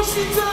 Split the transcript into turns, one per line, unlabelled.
Košice,